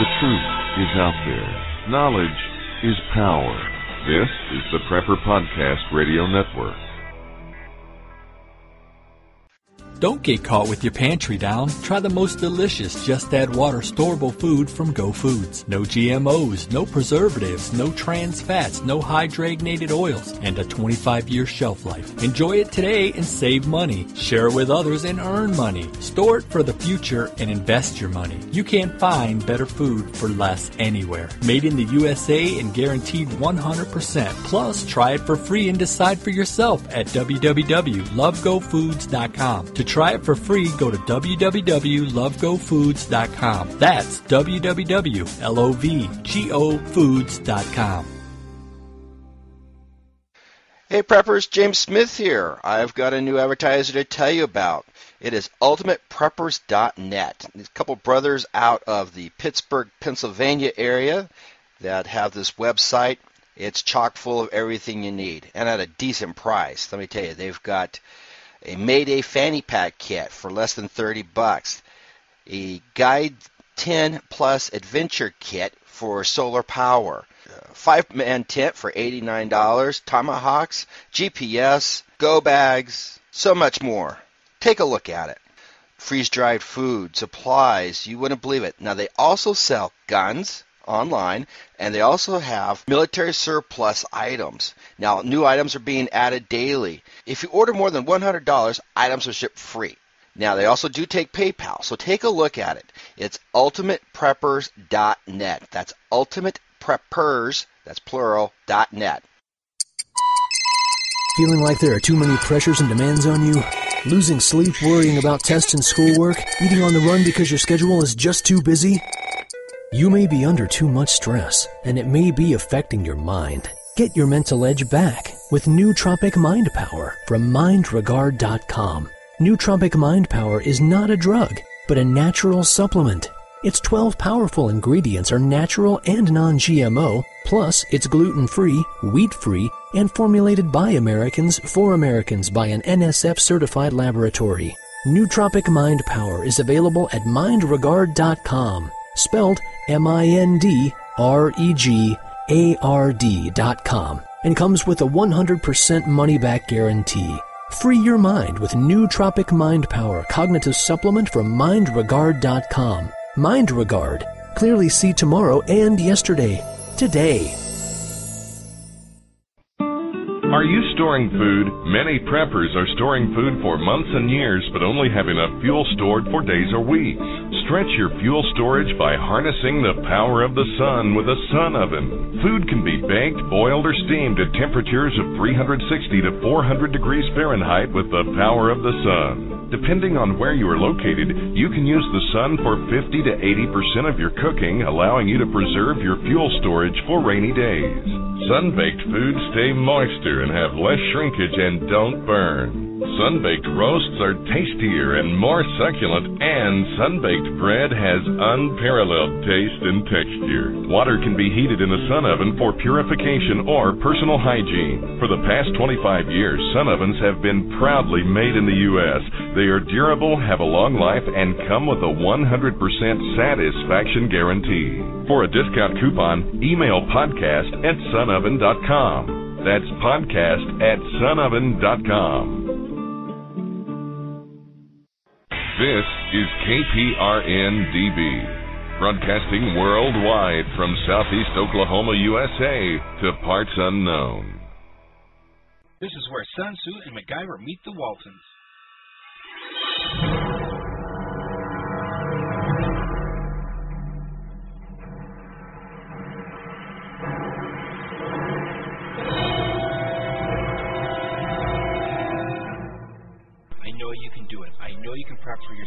The truth is out there. Knowledge is power. This is the Prepper Podcast Radio Network. Don't get caught with your pantry down. Try the most delicious Just Add Water storable food from Go Foods. No GMOs, no preservatives, no trans fats, no hydrogenated oils, and a 25 year shelf life. Enjoy it today and save money. Share it with others and earn money. Store it for the future and invest your money. You can't find better food for less anywhere. Made in the USA and guaranteed 100%. Plus, try it for free and decide for yourself at www.lovegofoods.com. To try it for free, go to www.lovegofoods.com. That's www.lovegofoods.com. Hey preppers, James Smith here. I've got a new advertiser to tell you about. It is ultimatepreppers.net. There's a couple brothers out of the Pittsburgh, Pennsylvania area that have this website. It's chock full of everything you need and at a decent price. Let me tell you, they've got a Mayday fanny pack kit for less than 30 bucks, a Guide 10 Plus Adventure kit for solar power, five man tent for $89, tomahawks, GPS, go bags, so much more. Take a look at it. Freeze dried food, supplies, you wouldn't believe it. Now, they also sell guns, online, and they also have military surplus items. Now, new items are being added daily. If you order more than $100, items are shipped free. Now, they also do take PayPal, so take a look at it. It's ultimatepreppers.net. That's ultimatepreppers, that's plural, .net. Feeling like there are too many pressures and demands on you? Losing sleep worrying about tests and schoolwork? Eating on the run because your schedule is just too busy? You may be under too much stress, and it may be affecting your mind. Get your mental edge back with Nootropic Mind Power from MindRegard.com. Nootropic Mind Power is not a drug, but a natural supplement. Its 12 powerful ingredients are natural and non-GMO, plus it's gluten-free, wheat-free, and formulated by Americans for Americans by an NSF certified laboratory. Nootropic Mind Power is available at mindregard.com spelled M-I-N-D-R-E-G-A-R-D dot com, and comes with a 100% money-back guarantee. Free your mind with Nootropic Mind Power Cognitive Supplement from MindRegard.com. MindRegard. Clearly see tomorrow and yesterday. Today. Are you storing food? Many preppers are storing food for months and years, but only have enough fuel stored for days or weeks. Stretch your fuel storage by harnessing the power of the sun with a sun oven. Food can be baked, boiled, or steamed at temperatures of 360 to 400 degrees Fahrenheit with the power of the sun. Depending on where you are located, you can use the sun for 50 to 80% of your cooking, allowing you to preserve your fuel storage for rainy days. Sun-baked foods stay moister and have less shrinkage and don't burn. Sun-baked roasts are tastier and more succulent, and sun-baked bread has unparalleled taste and texture. Water can be heated in the sun oven for purification or personal hygiene. For the past 25 years, sun ovens have been proudly made in the U.S. They are durable, have a long life, and come with a 100% satisfaction guarantee. For a discount coupon, email podcast at sunoven.com. That's podcast at sunoven.com. This is KPRN-DB, broadcasting worldwide from southeast Oklahoma, USA to parts unknown. This is where Sun Tzu and MacGyver meet the Waltons.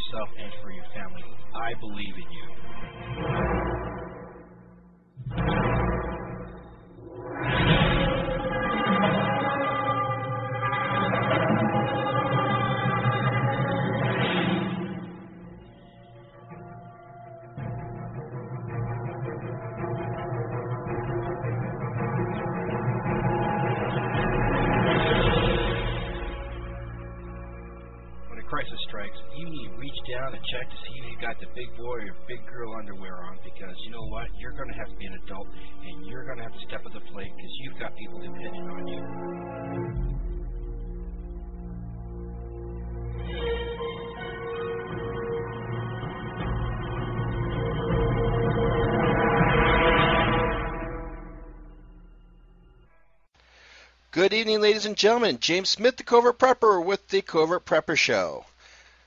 Yourself and for your family. I believe in you. A crisis strikes, you need to reach down and check to see if you got the big boy or big girl underwear on because you know what? you're going to have to be an adult and you're going to have to step up the plate because you've got people depending on you. Good evening, ladies and gentlemen. James Smith, the Covert Prepper, with the Covert Prepper Show.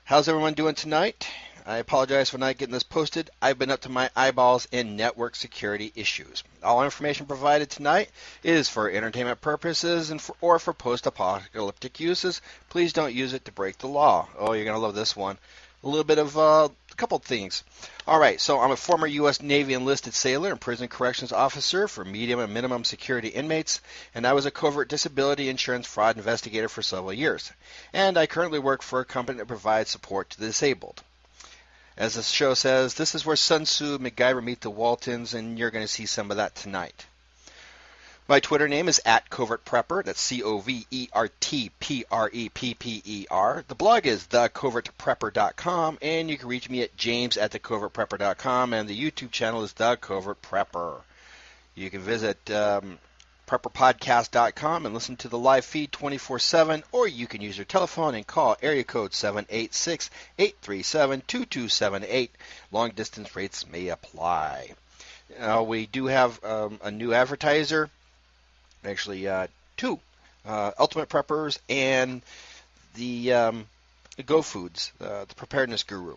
How's everyone doing tonight? I apologize for not getting this posted. I've been up to my eyeballs in network security issues. All information provided tonight is for entertainment purposes and for, or for post-apocalyptic uses. Please don't use it to break the law. Oh, you're gonna love this one. A little bit of uh, couple things. All right, so I'm a former U.S. Navy enlisted sailor and prison corrections officer for medium and minimum security inmates, and I was a covert disability insurance fraud investigator for several years. And I currently work for a company that provides support to the disabled. As the show says, this is where Sun Tzu, MacGyver meet the Waltons, and you're going to see some of that tonight. My Twitter name is at Covert Prepper. That's C O V E R T P R E P P E R. The blog is thecovertprepper.com, and you can reach me at james at thecovertprepper.com, and the YouTube channel is The Covert Prepper. You can visit um, prepperpodcast.com and listen to the live feed 24 7, or you can use your telephone and call area code 786 837 2278. Long distance rates may apply. Uh, we do have um, a new advertiser actually uh, two uh, Ultimate Preppers and the um, Go Foods, uh, the Preparedness Guru.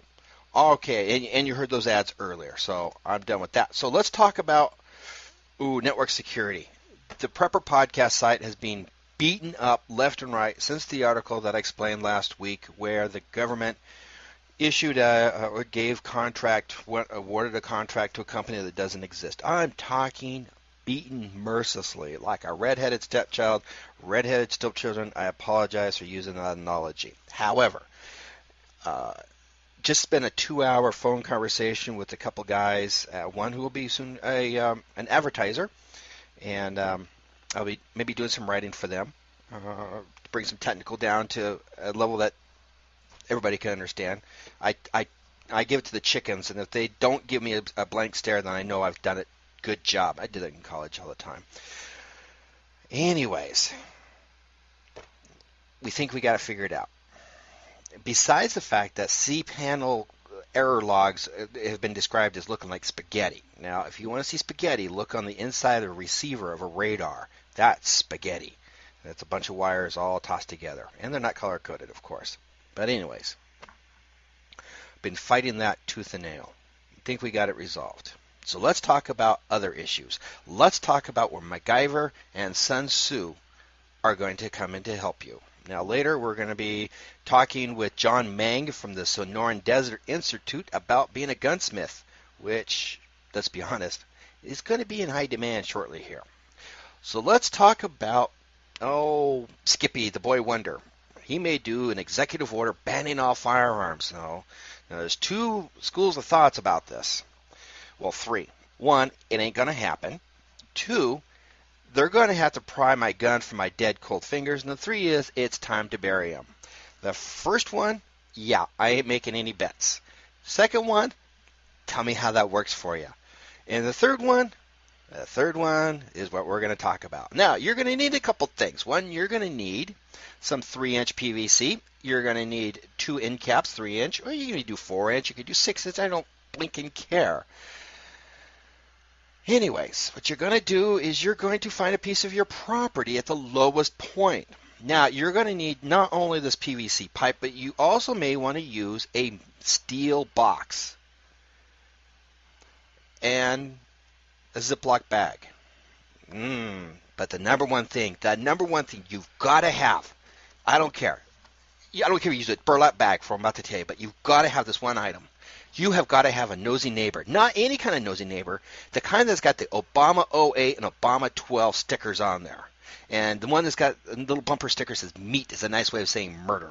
Okay, and, and you heard those ads earlier, so I'm done with that. So let's talk about ooh network security. The Prepper podcast site has been beaten up left and right since the article that I explained last week, where the government issued a or gave contract awarded a contract to a company that doesn't exist. I'm talking beaten mercilessly like a redheaded stepchild, redheaded stepchildren. I apologize for using that analogy. However, uh, just spent a two-hour phone conversation with a couple guys. Uh, one who will be soon a um, an advertiser, and um, I'll be maybe doing some writing for them uh, to bring some technical down to a level that everybody can understand. I I I give it to the chickens, and if they don't give me a, a blank stare, then I know I've done it good job. I did it in college all the time. Anyways, we think we got to figure it out. Besides the fact that cPanel error logs uh, have been described as looking like spaghetti. Now, if you want to see spaghetti, look on the inside of the receiver of a radar. That's spaghetti. That's a bunch of wires all tossed together. And they're not color coded, of course. But, anyways, been fighting that tooth and nail. Think we got it resolved. So let's talk about other issues. Let's talk about where MacGyver and Sun Tzu are going to come in to help you. Now, later we're going to be talking with John Meng from the Sonoran Desert Institute about being a gunsmith, which, let's be honest, is going to be in high demand shortly here. So let's talk about, oh, Skippy, the boy wonder. He may do an executive order banning all firearms. No. Now, there's two schools of thoughts about this. Well, three. One, it ain't going to happen. Two, they're going to have to pry my gun from my dead cold fingers. And the three is, it's time to bury them. The first one, yeah, I ain't making any bets. Second one, tell me how that works for you. And the third one, the third one is what we're going to talk about. Now, you're going to need a couple things. One, you're going to need some 3 inch PVC. You're going to need two end caps, 3 inch, or you can do 4 inch. You can do 6 inch. I don't blinking care. Anyways, what you're going to do is you're going to find a piece of your property at the lowest point. Now, you're going to need not only this PVC pipe, but you also may want to use a steel box and a Ziploc bag. Mm, but the number one thing, the number one thing you've got to have, I don't care. I don't care if you use a burlap bag for I'm about to tell you, but you've got to have this one item you have got to have a nosy neighbor. Not any kind of nosy neighbor, the kind that's got the Obama 08 and Obama 12 stickers on there. And the one that's got a little bumper sticker says meat is a nice way of saying murder.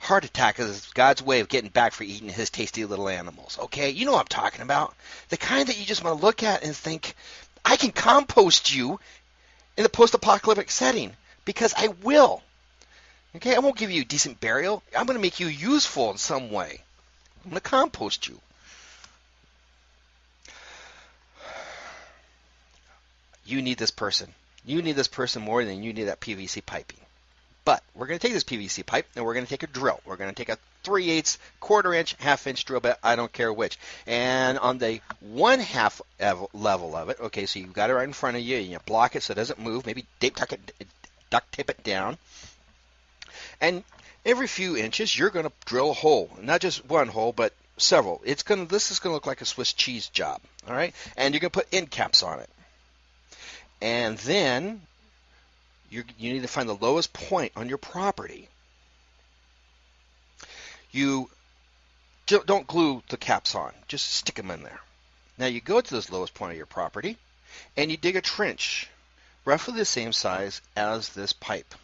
Heart attack is God's way of getting back for eating his tasty little animals. Okay, you know what I'm talking about. The kind that you just want to look at and think, I can compost you in the post apocalyptic setting because I will. Okay, I won't give you a decent burial. I'm going to make you useful in some way. I'm going to compost you. you need this person. You need this person more than you need that PVC piping. But we're going to take this PVC pipe and we're going to take a drill. We're going to take a 3 eighths, quarter inch, half inch drill bit. I don't care which. And on the one half level of it, okay, so you've got it right in front of you and you block it so it doesn't move. Maybe duct, duct tape it down. And every few inches, you're going to drill a hole. Not just one hole, but several. It's going to, this is going to look like a Swiss cheese job. All right. And you're going to put end caps on it. And then you you need to find the lowest point on your property. You don't glue the caps on, just stick them in there. Now you go to this lowest point of your property and you dig a trench roughly the same size as this pipe.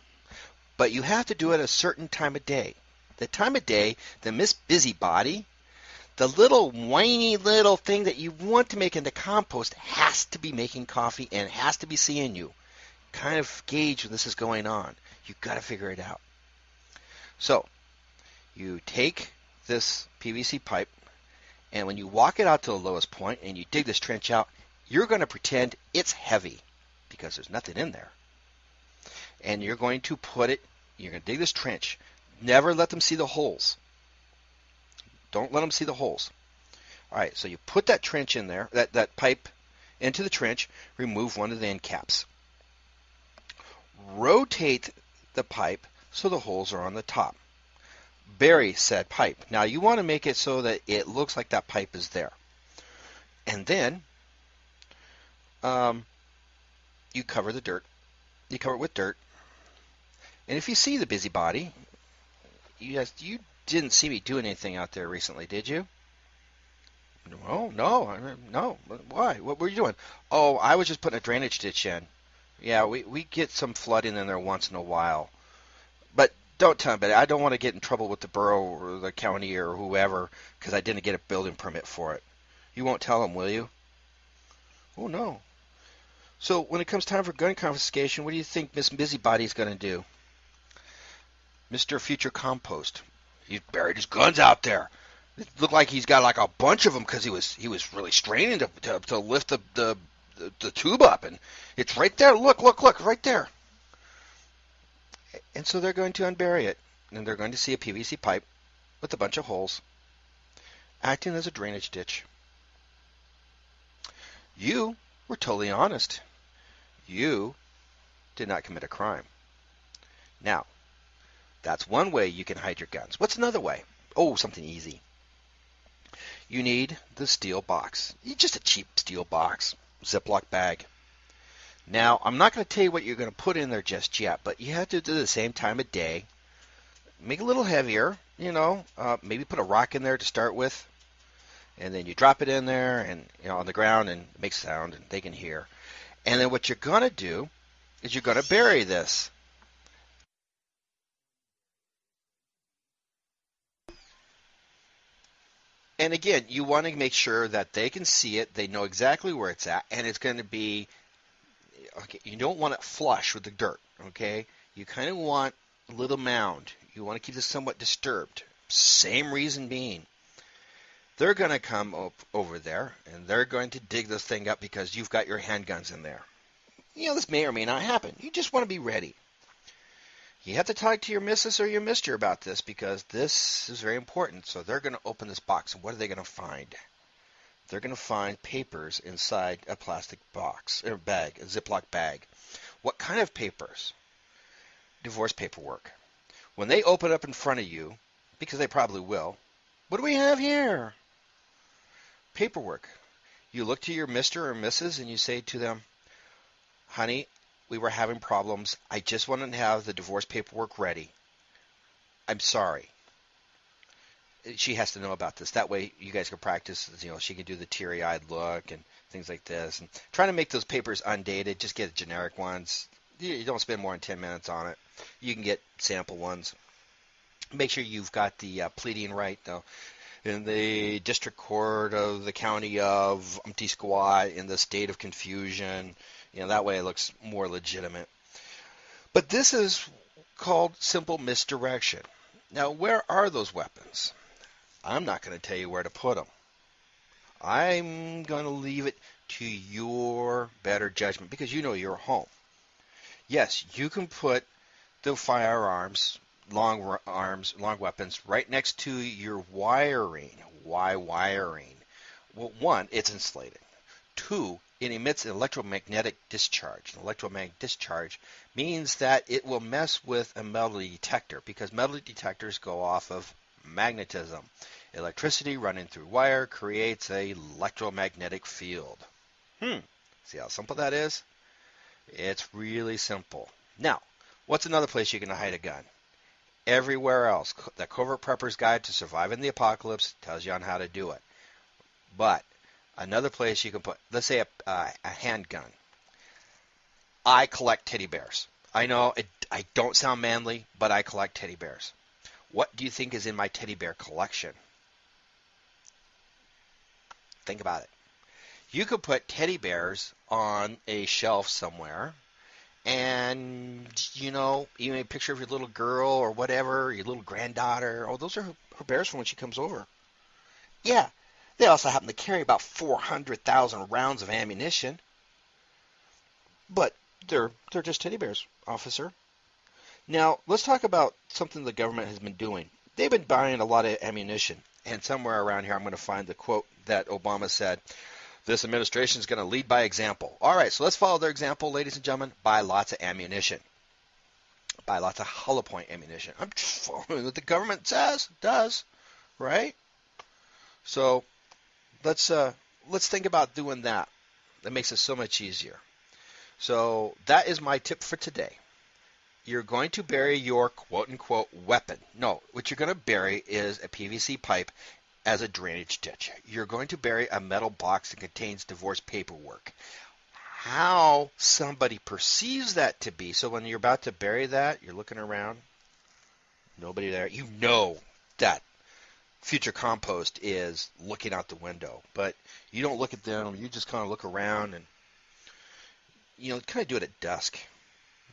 But you have to do it a certain time of day. The time of day, the Miss Busybody, the little whiny little thing that you want to make into compost has to be making coffee and has to be seeing you kind of gauge when this is going on. You've got to figure it out. So, you take this PVC pipe, and when you walk it out to the lowest point and you dig this trench out, you're going to pretend it's heavy because there's nothing in there. And you're going to put it, you're going to dig this trench. Never let them see the holes. Don't let them see the holes. All right, so you put that trench in there, that, that pipe into the trench, remove one of the end caps rotate the pipe so the holes are on the top. Bury said pipe. Now you want to make it so that it looks like that pipe is there. And then um, you cover the dirt. You cover it with dirt. And if you see the busybody, you, you didn't see me doing anything out there recently, did you? No, no, no. Why? What were you doing? Oh, I was just putting a drainage ditch in. Yeah, we, we get some flooding in there once in a while. But don't tell anybody. I don't want to get in trouble with the borough or the county or whoever because I didn't get a building permit for it. You won't tell them, will you? Oh, no. So when it comes time for gun confiscation, what do you think Miss Busybody's going to do? Mr. Future Compost. He's buried his guns out there. It looked like he's got like a bunch of them because he was he was really straining to, to, to lift the, the the, the tube up, and it's right there. Look, look, look, right there. And so they're going to unbury it, and they're going to see a PVC pipe with a bunch of holes, acting as a drainage ditch. You were totally honest. You did not commit a crime. Now, that's one way you can hide your guns. What's another way? Oh, something easy. You need the steel box. Just a cheap steel box. Ziploc bag. Now, I'm not going to tell you what you're going to put in there just yet, but you have to do the same time of day. Make it a little heavier, you know, uh, maybe put a rock in there to start with, and then you drop it in there and you know on the ground and it makes sound and they can hear. And then what you're going to do is you're going to bury this. And again, you want to make sure that they can see it, they know exactly where it's at, and it's going to be okay. You don't want it flush with the dirt, okay? You kind of want a little mound. You want to keep this somewhat disturbed. Same reason being, they're going to come up over there and they're going to dig this thing up because you've got your handguns in there. You know, this may or may not happen. You just want to be ready you have to talk to your missus or your mister about this because this is very important. So they're going to open this box, and what are they going to find? They're going to find papers inside a plastic box or bag, a Ziploc bag. What kind of papers? Divorce paperwork. When they open up in front of you, because they probably will, what do we have here? Paperwork. You look to your mister or missus and you say to them, honey, we were having problems. I just wanted to have the divorce paperwork ready. I'm sorry. She has to know about this. That way, you guys can practice. You know, she can do the teary-eyed look and things like this. And trying to make those papers undated. Just get generic ones. You don't spend more than 10 minutes on it. You can get sample ones. Make sure you've got the uh, pleading right, though. In the district court of the county of Umpty Squat, in the state of confusion, you know, that way it looks more legitimate. But this is called simple misdirection. Now, where are those weapons? I'm not going to tell you where to put them. I'm going to leave it to your better judgment because you know your home. Yes, you can put the firearms, long arms, long weapons right next to your wiring. Why wiring? Well, one, it's insulated. Two, it emits an electromagnetic discharge. An electromagnetic discharge means that it will mess with a metal detector because metal detectors go off of magnetism. Electricity running through wire creates a electromagnetic field. Hmm. See how simple that is? It's really simple. Now, what's another place you can hide a gun? Everywhere else. The Covert Prepper's Guide to Surviving the Apocalypse tells you on how to do it. But another place you can put, let's say a, uh, a handgun. I collect teddy bears. I know it, I don't sound manly, but I collect teddy bears. What do you think is in my teddy bear collection? Think about it. You could put teddy bears on a shelf somewhere, and you know, even a picture of your little girl or whatever, your little granddaughter. Oh, those are her, her bears from when she comes over. Yeah, they also happen to carry about 400,000 rounds of ammunition. But they're they're just teddy bears, officer. Now, let's talk about something the government has been doing. They've been buying a lot of ammunition, and somewhere around here I'm going to find the quote that Obama said. This administration is going to lead by example. All right, so let's follow their example, ladies and gentlemen. Buy lots of ammunition. Buy lots of hollow point ammunition. I'm just following what the government says, does, right? So let's uh, let's think about doing that. That makes it so much easier. So that is my tip for today. You're going to bury your quote unquote weapon. No, what you're going to bury is a PVC pipe as a drainage ditch. You're going to bury a metal box that contains divorce paperwork. How somebody perceives that to be, so when you're about to bury that, you're looking around, nobody there, you know that future compost is looking out the window. But you don't look at them, you just kind of look around and, you know, kind of do it at dusk.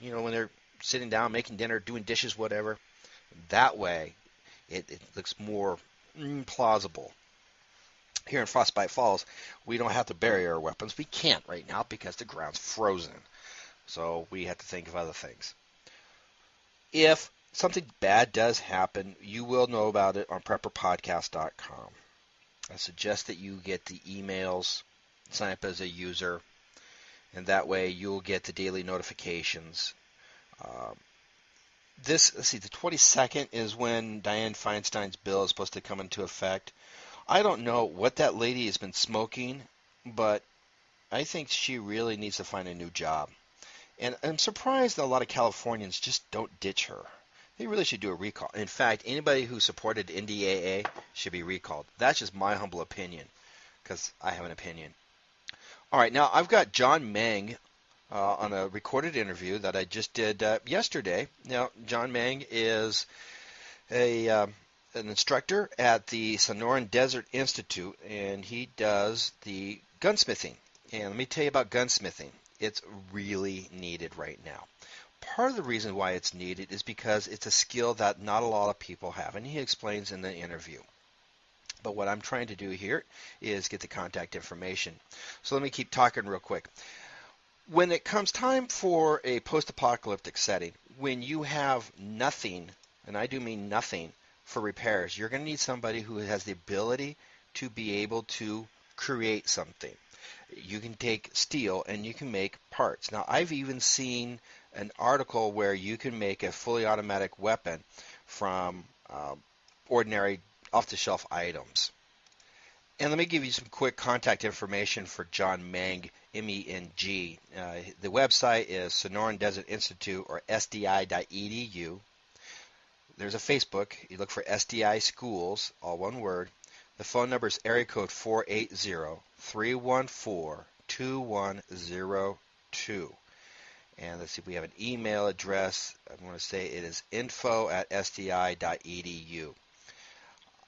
You know, when they're sitting down, making dinner, doing dishes, whatever. That way, it, it looks more mm, plausible. Here in Frostbite Falls, we don't have to bury our weapons. We can't right now because the ground's frozen. So we have to think of other things. If something bad does happen, you will know about it on prepperpodcast.com. I suggest that you get the emails, sign up as a user, and that way you'll get the daily notifications. Um, this, let's see, the 22nd is when Dianne Feinstein's bill is supposed to come into effect. I don't know what that lady has been smoking, but I think she really needs to find a new job. And I'm surprised that a lot of Californians just don't ditch her. They really should do a recall. In fact, anybody who supported NDAA should be recalled. That's just my humble opinion, because I have an opinion. All right, now I've got John Meng uh, on a recorded interview that I just did uh, yesterday. Now, John Meng is a uh, an instructor at the Sonoran Desert Institute, and he does the gunsmithing. And let me tell you about gunsmithing. It's really needed right now part of the reason why it's needed is because it's a skill that not a lot of people have, and he explains in the interview. But what I'm trying to do here is get the contact information. So let me keep talking real quick. When it comes time for a post apocalyptic setting, when you have nothing, and I do mean nothing, for repairs, you're going to need somebody who has the ability to be able to create something. You can take steel and you can make parts. Now, I've even seen an article where you can make a fully automatic weapon from uh, ordinary off-the-shelf items. And let me give you some quick contact information for John Meng, M-E-N-G. Uh, the website is Sonoran Desert Institute or SDI.edu. There's a Facebook. You look for SDI Schools, all one word. The phone number is area code 480 314 2102. And let's see if we have an email address. I'm going to say it is info at sdi.edu.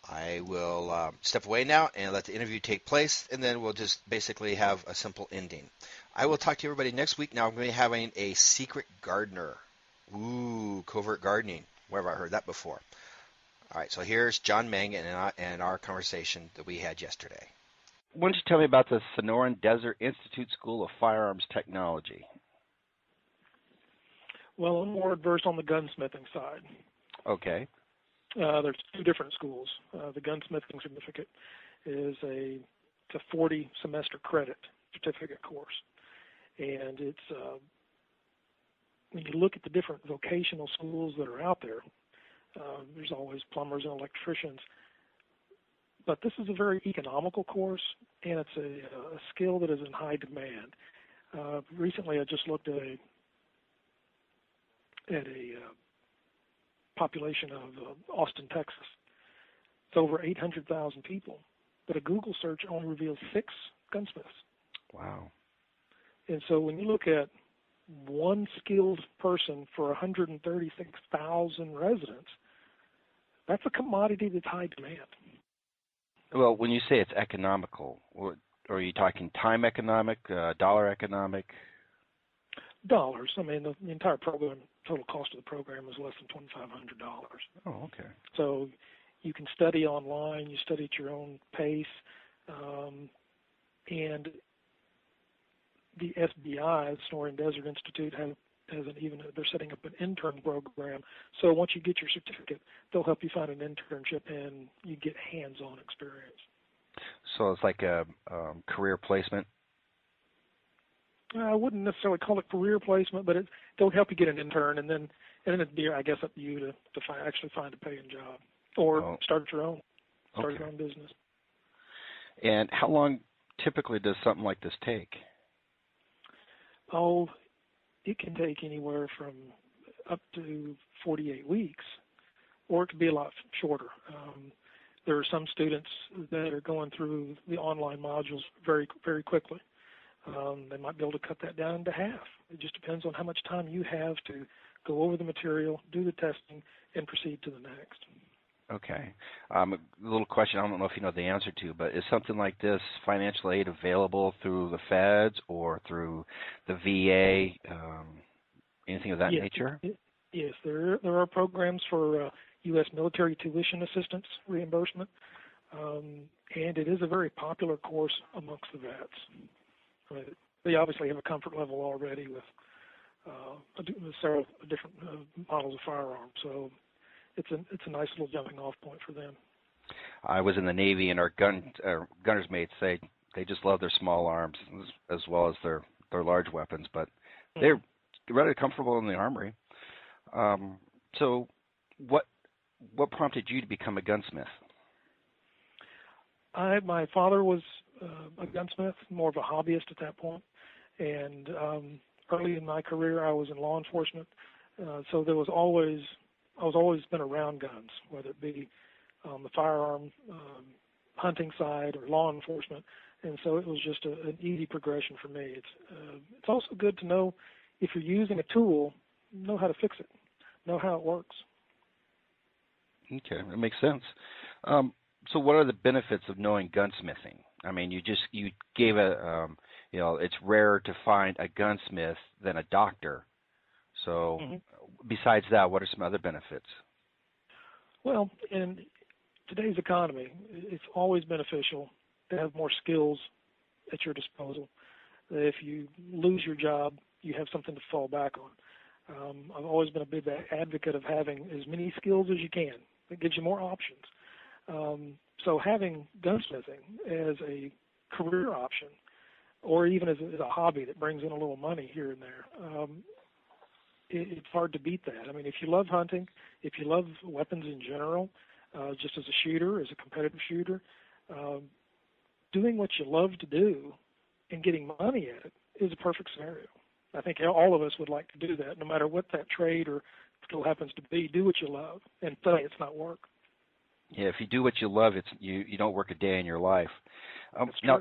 I will um, step away now and let the interview take place, and then we'll just basically have a simple ending. I will talk to everybody next week. Now I'm going to be having a secret gardener. Ooh, covert gardening. Where have I heard that before? All right, so here's John Meng and, and our conversation that we had yesterday. why don't you tell me about the Sonoran Desert Institute School of Firearms Technology? Well, I'm more adverse on the gunsmithing side. Okay. Uh, there's two different schools. Uh, the gunsmithing certificate is a it's a 40 semester credit certificate course, and it's uh, when you look at the different vocational schools that are out there, uh, there's always plumbers and electricians. But this is a very economical course, and it's a, a skill that is in high demand. Uh, recently, I just looked at a at a uh, population of uh, Austin, Texas. It's over 800,000 people, but a Google search only reveals six gunsmiths. Wow. And so when you look at one skilled person for 136,000 residents, that's a commodity that's high demand. Well, when you say it's economical, are you talking time economic, uh, dollar economic? Dollars. I mean, the, the entire program, total cost of the program is less than twenty-five hundred dollars. Oh, okay. So you can study online. You study at your own pace, um, and the SDI, the Sonoran Desert Institute, has has an even they're setting up an intern program. So once you get your certificate, they'll help you find an internship and you get hands-on experience. So it's like a um, career placement. I wouldn't necessarily call it career placement, but it they'll help you get an intern, and then and then it'd be I guess up to you to to find, actually find a paying job or oh. start your own start okay. your own business. And how long typically does something like this take? Oh, it can take anywhere from up to 48 weeks, or it could be a lot shorter. Um, there are some students that are going through the online modules very very quickly. Um, they might be able to cut that down to half. It just depends on how much time you have to go over the material, do the testing, and proceed to the next. Okay. Um, a little question I don't know if you know the answer to, but is something like this financial aid available through the feds or through the VA, um, anything of that yes, nature? Yes, there there are programs for uh, U.S. military tuition assistance reimbursement, um, and it is a very popular course amongst the vets. They obviously have a comfort level already with uh, several different uh, models of firearms, so it's a it's a nice little jumping off point for them. I was in the Navy, and our gun uh, gunners mates say they just love their small arms as well as their their large weapons, but mm-hmm. they're rather comfortable in the armory. Um, so, what what prompted you to become a gunsmith? I my father was uh, a gunsmith, more of a hobbyist at that point. and um, early in my career I was in law enforcement, uh, so there was always I was always been around guns, whether it be um, the firearm um, hunting side or law enforcement, and so it was just a, an easy progression for me. It's uh, it's also good to know if you're using a tool, know how to fix it, know how it works. Okay, that makes sense. Um, so, what are the benefits of knowing gunsmithing? I mean, you just you gave a um, you know it's rarer to find a gunsmith than a doctor. So, mm-hmm. besides that, what are some other benefits? Well, in today's economy, it's always beneficial to have more skills at your disposal. If you lose your job, you have something to fall back on. Um, I've always been a big advocate of having as many skills as you can. It gives you more options. Um, so having gunsmithing as a career option, or even as a, as a, hobby that brings in a little money here and there, um, it, it's hard to beat that. I mean, if you love hunting, if you love weapons in general, uh, just as a shooter, as a competitive shooter, um, doing what you love to do and getting money at it is a perfect scenario. I think all of us would like to do that, no matter what that trade or skill happens to be. Do what you love, and say it's not work. Yeah, if you do what you love, it's you. You don't work a day in your life. Um, now,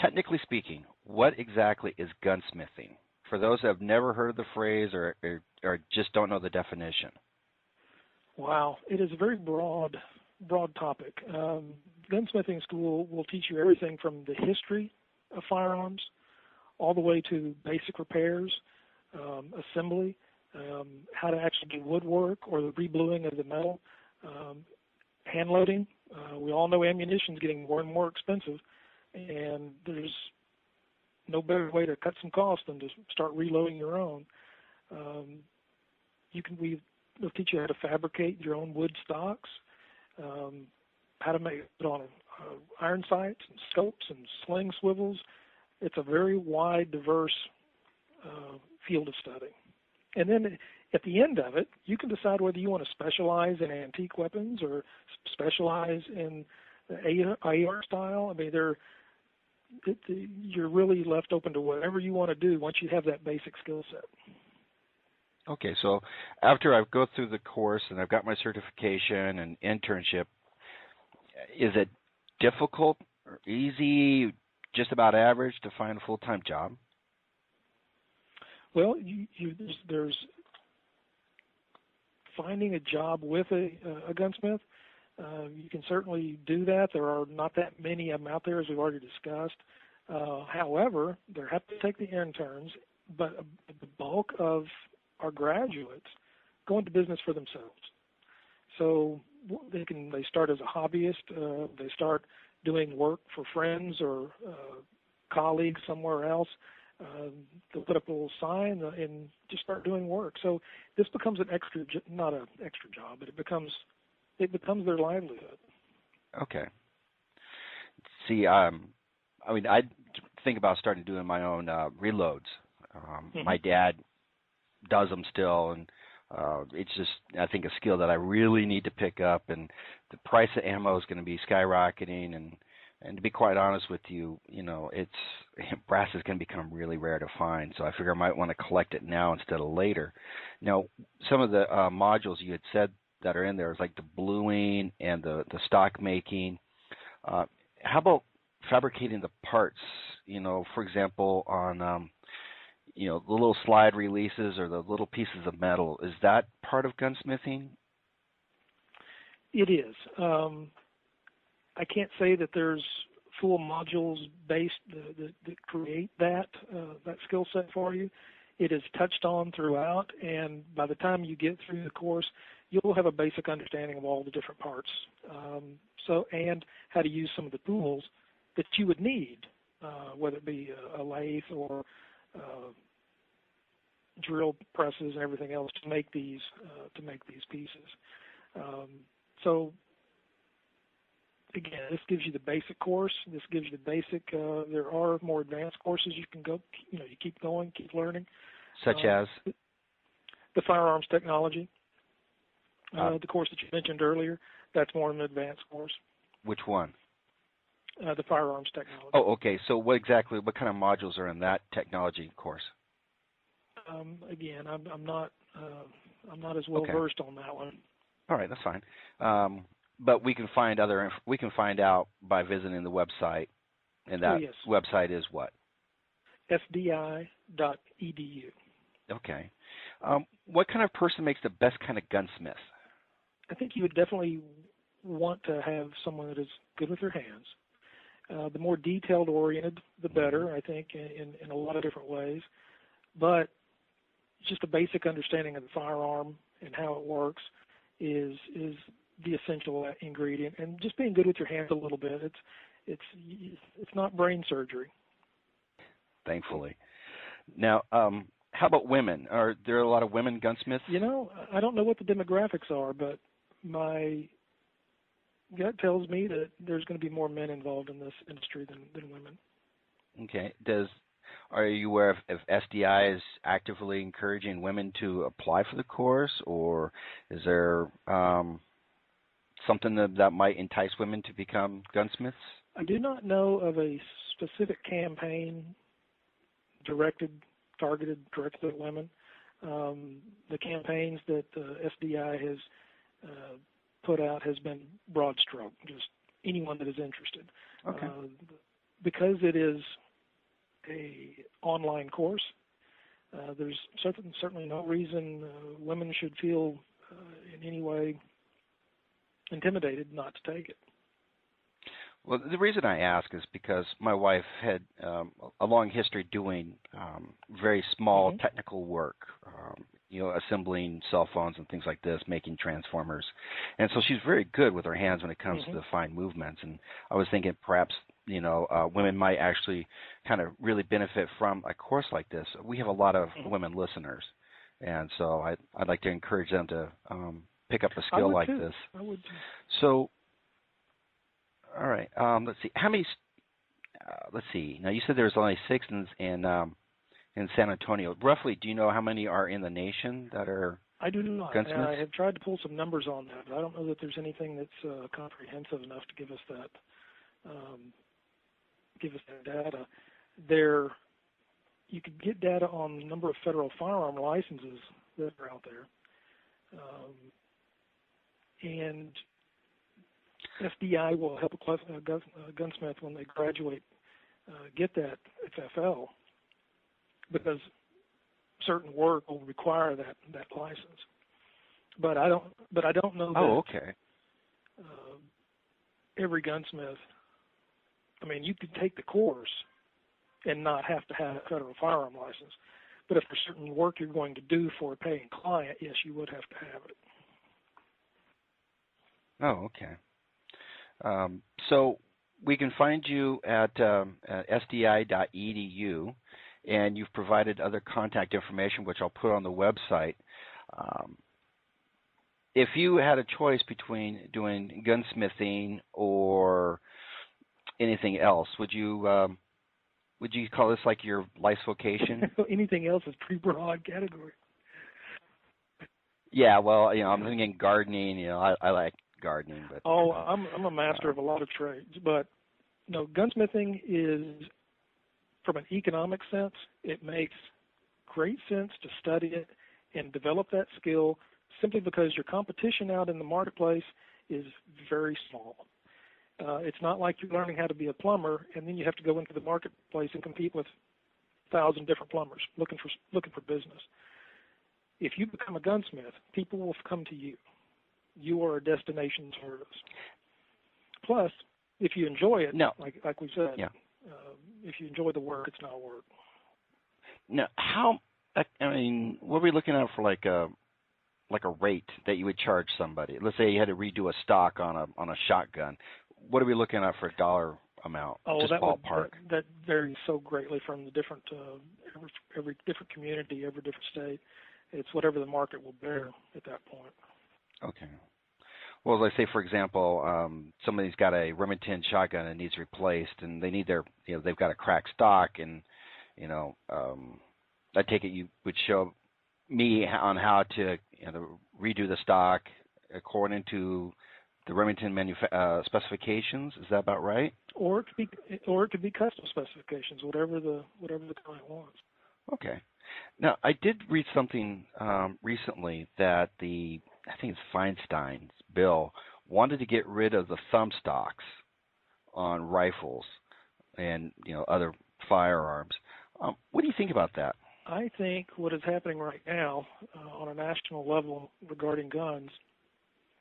technically speaking, what exactly is gunsmithing? for those that have never heard the phrase or, or, or just don't know the definition? Wow, it is a very broad broad topic. Um, gunsmithing school will teach you everything from the history of firearms all the way to basic repairs, um, assembly, um, how to actually do woodwork or the rebluing of the metal, um, hand loading. Uh, we all know ammunition is getting more and more expensive, and there's no better way to cut some costs than to start reloading your own. Um, you can we will teach you how to fabricate your own wood stocks, um, how to make it on uh, iron sights and scopes and sling swivels. It's a very wide, diverse uh, field of study. And then at the end of it, you can decide whether you want to specialize in antique weapons or specialize in AR style. I mean, they're it, you're really left open to whatever you want to do once you have that basic skill set. Okay, so after I go through the course and I've got my certification and internship, is it difficult or easy, just about average to find a full time job? Well, you, you, there's, there's finding a job with a, a gunsmith. Uh, you can certainly do that. There are not that many of them out there, as we've already discussed. Uh, however, they have to take the interns, but the bulk of our graduates go into business for themselves. So they can they start as a hobbyist. Uh, they start doing work for friends or uh, colleagues somewhere else. Uh, they'll put up a little sign and just start doing work. So this becomes an extra, not an extra job, but it becomes it becomes their livelihood. Okay. See, um, I mean, I think about starting doing my own uh, reloads. Um, mm-hmm. My dad does them still, and uh, it's just I think a skill that I really need to pick up. And the price of ammo is going to be skyrocketing, and and to be quite honest with you, you know, it's brass is going to become really rare to find. So I figure I might want to collect it now instead of later. Now, some of the uh, modules you had said that are in there is like the bluing and the the stock making. Uh, how about fabricating the parts? You know, for example, on um, you know the little slide releases or the little pieces of metal. Is that part of gunsmithing? It is. Um, I can't say that there's full modules based that, that create that uh, that skill set for you. It is touched on throughout, and by the time you get through the course, you'll have a basic understanding of all the different parts. Um, so, and how to use some of the tools that you would need, uh, whether it be a, a lathe or uh, drill presses and everything else to make these uh, to make these pieces. Um, so again, this gives you the basic course. This gives you the basic. Uh, there are more advanced courses you can go. You know, you keep going, keep learning. Such uh, as the firearms technology. Uh, the course that you mentioned earlier, that's more of an advanced course. Which one? Uh, the firearms technology. Oh, okay. So, what exactly? What kind of modules are in that technology course? Um, again, I'm, I'm not. Uh, I'm not as well okay. versed on that one. All right, that's fine. Um, but we can find other we can find out by visiting the website, and that oh, yes. website is what? SDI.edu. Okay. Um, what kind of person makes the best kind of gunsmith? I think you would definitely want to have someone that is good with their hands. Uh, the more detailed oriented, the better. Mm-hmm. I think in in a lot of different ways, but just a basic understanding of the firearm and how it works is is the essential ingredient, and just being good with your hands a little bit. It's it's it's not brain surgery. Thankfully. Now, um, how about women? Are there a lot of women gunsmiths? You know, I don't know what the demographics are, but my gut tells me that there's going to be more men involved in this industry than than women. Okay. Does are you aware if, if SDI is actively encouraging women to apply for the course, or is there um, something that, that might entice women to become gunsmiths? I do not know of a specific campaign directed, targeted directly at women. Um, the campaigns that uh, SDI has uh, put out has been broad stroke, just anyone that is interested. Okay. Uh, because it is a online course, uh, there's certain, certainly no reason uh, women should feel uh, in any way intimidated not to take it. Well, the reason I ask is because my wife had um, a long history doing um, very small mm-hmm. technical work, um, you know, assembling cell phones and things like this, making transformers, and so she's very good with her hands when it comes mm-hmm. to the fine movements. And I was thinking perhaps you know uh, women might actually kind of really benefit from a course like this. We have a lot of mm-hmm. women listeners, and so I, I'd like to encourage them to um, pick up a skill like too. this. I would too. So, all right, um, let's see. How many? Uh, let's see. Now you said there's only six in in, um, in San Antonio. Roughly, do you know how many are in the nation that are? I do not. Gunsmiths? I have tried to pull some numbers on that, but I don't know that there's anything that's uh, comprehensive enough to give us that um, give us that data. There, you could get data on the number of federal firearm licenses that are out there, um, and SDI will help a, gunsmith when they graduate uh, get that FFL because certain work will require that that license. But I don't. But I don't know. Oh, okay. Uh, every gunsmith I mean, you could take the course and not have to have a federal firearm license. But if there's certain work you're going to do for a paying client, yes, you would have to have it. Oh, okay. Um, so we can find you at, um, at sdi.edu, and you've provided other contact information, which I'll put on the website. Um, if you had a choice between doing gunsmithing or anything else, would you um, would you call this like your life's vocation? anything else is pretty broad category. Yeah, well, you know, I'm thinking gardening. You know, I, I like gardening, but oh, I'm I'm a master uh, of a lot of trades, but no, gunsmithing is from an economic sense, it makes great sense to study it and develop that skill simply because your competition out in the marketplace is very small. Uh, it's not like you're learning how to be a plumber and then you have to go into the marketplace and compete with a thousand different plumbers looking for looking for business. If you become a gunsmith, people will come to you. You are a destination service. Plus, if you enjoy it, no. like like we said, yeah. uh, if you enjoy the work, it's not work. Now, how? I mean, what are we looking at for like a like a rate that you would charge somebody? Let's say you had to redo a stock on a on a shotgun what are we looking at for a dollar amount? Oh, Just that ballpark. Would, that, that varies so greatly from the different uh, every, every different community, every different state. It's whatever the market will bear at that point. Okay. Well, let's say, for example, um, somebody's got a Remington shotgun and needs replaced, and they need their, you know, they've got a cracked stock, and you know, um, I take it you would show me on how to you know, redo the stock according to the Remington manufa- uh, specifications. Is that about right? Or it could be, or it could be custom specifications, whatever the whatever the client wants. Okay. Now I did read something um, recently that the I think it's Feinstein's bill wanted to get rid of the thumb stocks on rifles and you know other firearms. Um, what do you think about that? I think what is happening right now uh, on a national level regarding guns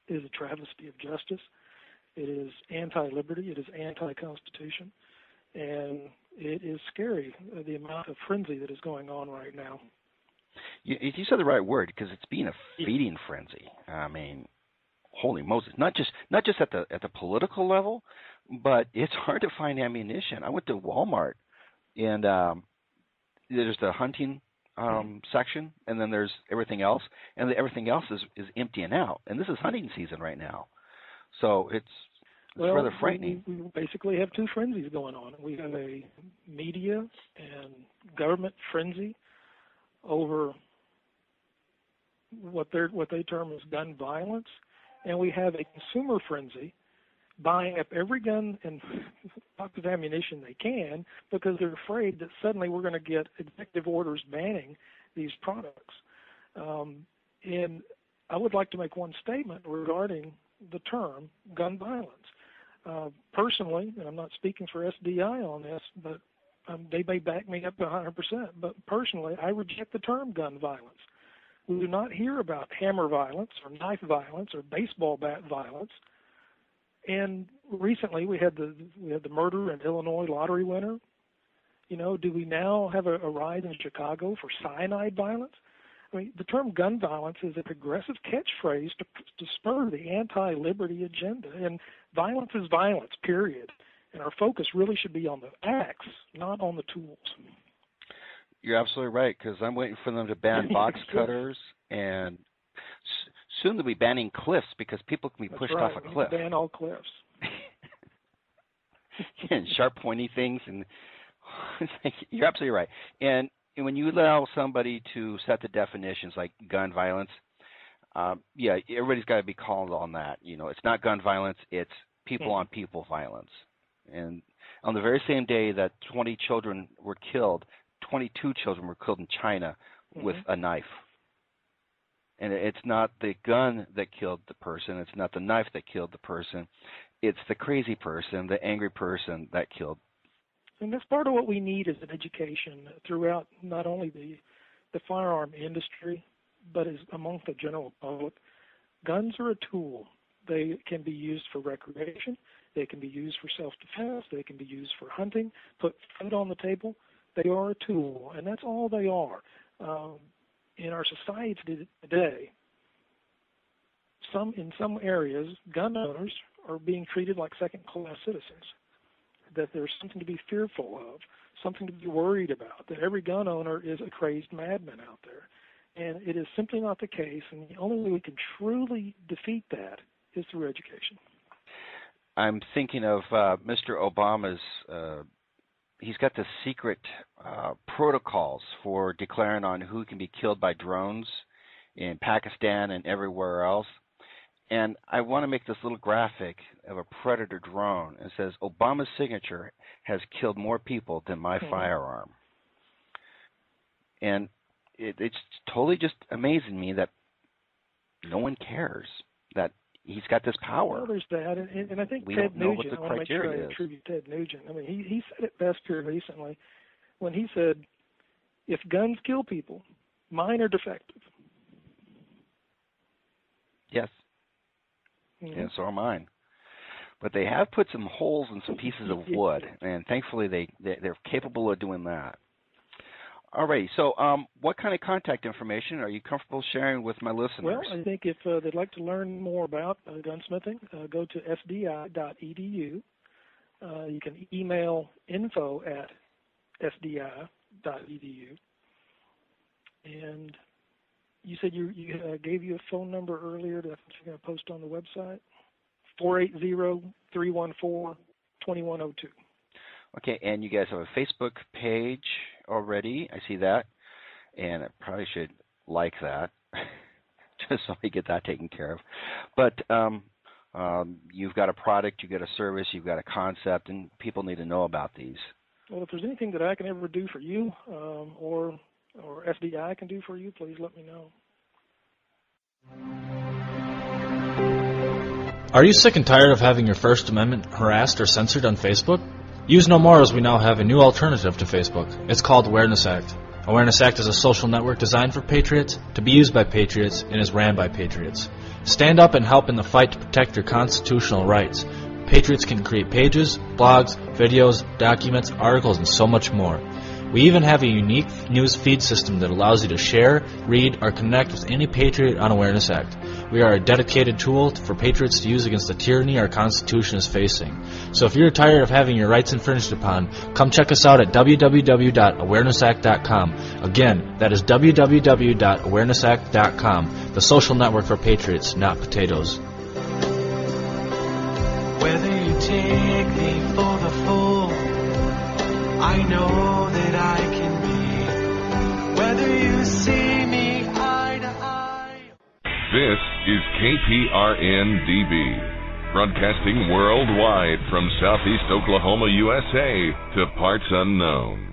is a travesty of justice. It is anti-liberty. It is anti-constitution, and it is scary uh, the amount of frenzy that is going on right now. You, you said the right word because it's being a feeding frenzy. I mean, holy Moses! Not just not just at the at the political level, but it's hard to find ammunition. I went to Walmart, and um, there's the hunting um, section, and then there's everything else, and the, everything else is is emptying out. And this is hunting season right now, so it's it's well, rather frightening. We, we basically have two frenzies going on. We have a media and government frenzy over what they what they term as gun violence, and we have a consumer frenzy buying up every gun and box of ammunition they can because they're afraid that suddenly we're going to get executive orders banning these products. Um, and I would like to make one statement regarding the term gun violence. Uh, personally, and I'm not speaking for SDI on this, but um, they may back me up 100%, but personally, I reject the term gun violence. We do not hear about hammer violence or knife violence or baseball bat violence and recently we had the we had the murder in Illinois lottery winner. You know, do we now have a, a rise in Chicago for cyanide violence? I mean, the term gun violence is a progressive catchphrase to, to spur the anti-liberty agenda, and violence is violence. Period. And our focus really should be on the acts, not on the tools. You're absolutely right because I'm waiting for them to ban box cutters and soon they'll be banning cliffs because people can be That's pushed right. off a cliff. Ban all cliffs. and sharp, pointy things, and you're absolutely right. And, and when you allow somebody to set the definitions like gun violence, um, yeah, everybody's got to be called on that. You know, it's not gun violence; it's people on people violence. And on the very same day that 20 children were killed, 22 children were killed in China mm-hmm. with a knife. And it's not the gun that killed the person, it's not the knife that killed the person, it's the crazy person, the angry person that killed. And that's part of what we need is an education throughout not only the the firearm industry, but is among the general public. Guns are a tool. They can be used for recreation. They can be used for self-defense. They can be used for hunting. Put food on the table. They are a tool, and that's all they are. Um, in our society today, some in some areas, gun owners are being treated like second-class citizens. That there's something to be fearful of, something to be worried about. That every gun owner is a crazed madman out there, and it is simply not the case. And the only way we can truly defeat that is through education. I'm thinking of uh, Mr. Obama's. Uh, he's got the secret uh, protocols for declaring on who can be killed by drones in Pakistan and everywhere else. And I want to make this little graphic of a predator drone. It says Obama's signature has killed more people than my mm-hmm. firearm. And it, it's totally just amazing me that no one cares that he's got this power. Well, there's that, and, and I think we Ted Nugent. I want to make sure. I attribute Ted Nugent. I mean, he he said it best here recently when he said, "If guns kill people, mine are defective." Yes. Mm-hmm. Yeah, so are mine. But they have put some holes in some pieces of wood, and thankfully they, they they're capable of doing that. All right. So, um, what kind of contact information are you comfortable sharing with my listeners? Well, I think if uh, they'd like to learn more about uh, gunsmithing, uh, go to sdi.edu. Uh, you can email info at sdi.edu. And you said you, you uh, gave you a phone number earlier that you're going to post on the website 480 314 2102. Okay, and you guys have a Facebook page already. I see that, and I probably should like that just so we get that taken care of. But um, um, you've got a product, you've got a service, you've got a concept, and people need to know about these. Well, if there's anything that I can ever do for you, um, or or SDI can do for you, please let me know. Are you sick and tired of having your First Amendment harassed or censored on Facebook? Use no more as we now have a new alternative to Facebook. It's called Awareness Act. Awareness Act is a social network designed for patriots, to be used by patriots, and is ran by patriots. Stand up and help in the fight to protect your constitutional rights. Patriots can create pages, blogs, videos, documents, articles, and so much more. We even have a unique news feed system that allows you to share, read, or connect with any patriot on Awareness Act. We are a dedicated tool for patriots to use against the tyranny our Constitution is facing. So if you're tired of having your rights infringed upon, come check us out at www.awarenessact.com. Again, that is www.awarenessact.com, the social network for patriots, not potatoes. Whether you take I know that I can be. Whether you see me eye to eye. This is KPRN-DB, broadcasting worldwide from southeast Oklahoma, USA to parts unknown.